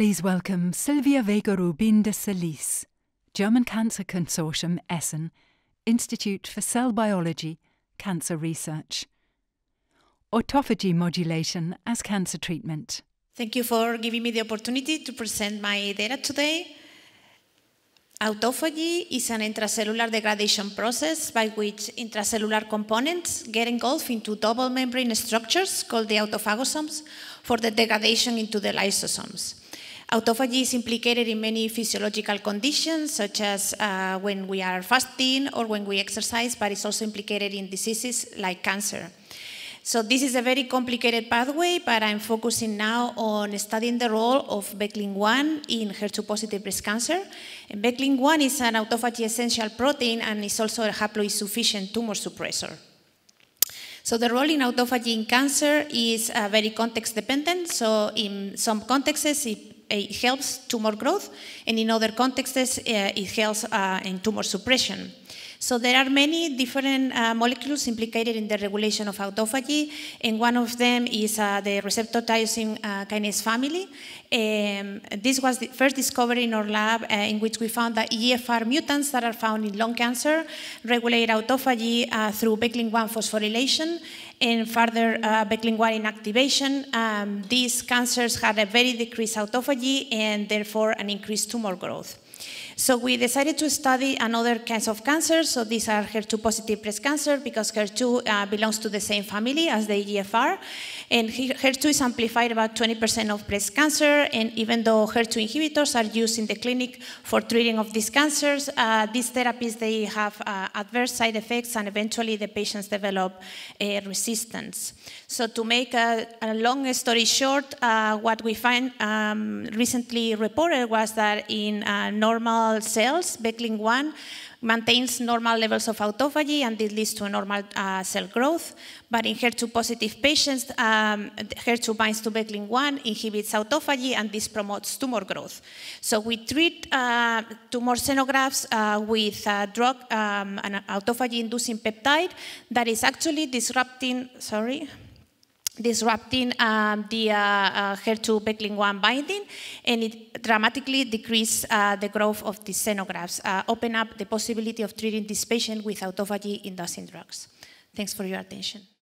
Please welcome Silvia Vega Rubin de Celis, German Cancer Consortium Essen, Institute for Cell Biology, Cancer Research. Autophagy modulation as cancer treatment. Thank you for giving me the opportunity to present my data today. Autophagy is an intracellular degradation process by which intracellular components get engulfed into double membrane structures called the autophagosomes for the degradation into the lysosomes. Autophagy is implicated in many physiological conditions, such as uh, when we are fasting or when we exercise, but it's also implicated in diseases like cancer. So this is a very complicated pathway, but I'm focusing now on studying the role of BECLIN-1 in HER2-positive breast cancer. And BECLIN-1 is an autophagy essential protein and is also a haploinsufficient tumor suppressor. So the role in autophagy in cancer is uh, very context dependent. So in some contexts, it it helps tumor growth, and in other contexts, uh, it helps uh, in tumor suppression. So there are many different uh, molecules implicated in the regulation of autophagy, and one of them is uh, the receptor tyrosine uh, kinase family. Um, this was the first discovery in our lab uh, in which we found that EFR mutants that are found in lung cancer regulate autophagy uh, through BECLIN-1 phosphorylation, and further uh, BECLIN-1 inactivation. Um, these cancers had a very decreased autophagy and therefore an increased tumor growth. So we decided to study another kinds of cancer. So these are HER2-positive breast cancer because HER2 uh, belongs to the same family as the EGFR. And HER2 is amplified about 20% of breast cancer. And even though HER2 inhibitors are used in the clinic for treating of these cancers, uh, these therapies, they have uh, adverse side effects and eventually the patients develop resistance. So to make a, a long story short, uh, what we find um, recently reported was that in uh, normal normal cells, BECLIN-1 maintains normal levels of autophagy and this leads to normal uh, cell growth. But in HER2-positive patients, um, HER2 binds to BECLIN-1, inhibits autophagy, and this promotes tumor growth. So we treat uh, tumor xenografts uh, with a drug, um, an autophagy-inducing peptide that is actually disrupting, sorry, disrupting um, the uh, uh, HER2 BECLIN-1 binding, and it dramatically decreases uh, the growth of the xenografts, uh, open up the possibility of treating this patient with autophagy-inducing drugs. Thanks for your attention.